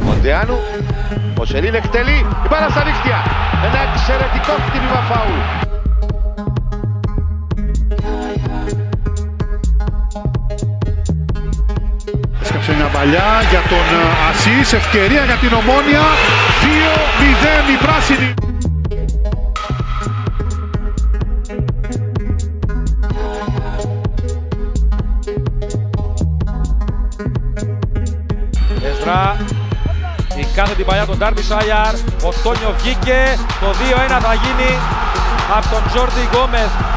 Μοντεάνου, ο Σελίν εκτελεί, η μπάλα στα δίχτυα. Ένα εξαιρετικό χτύπημα φάουλ. Έσκαψε μια παλιά για τον ε, Ασής, ευκαιρία για την Ομόνια, 2-0 η πράσινη. Εστρά η κάθε την παλιά τον Ντάρμπι Σάγιαρ. Ο Τόνιο βγήκε. Το 2-1 θα γίνει από τον Τζόρντι Γκόμεθ.